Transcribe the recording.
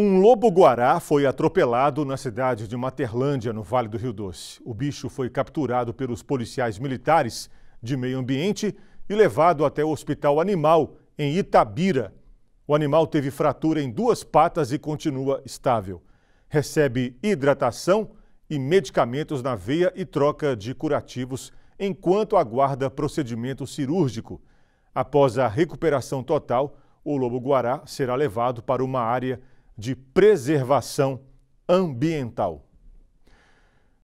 Um lobo-guará foi atropelado na cidade de Materlândia, no Vale do Rio Doce. O bicho foi capturado pelos policiais militares de meio ambiente e levado até o Hospital Animal, em Itabira. O animal teve fratura em duas patas e continua estável. Recebe hidratação e medicamentos na veia e troca de curativos enquanto aguarda procedimento cirúrgico. Após a recuperação total, o lobo-guará será levado para uma área de preservação ambiental.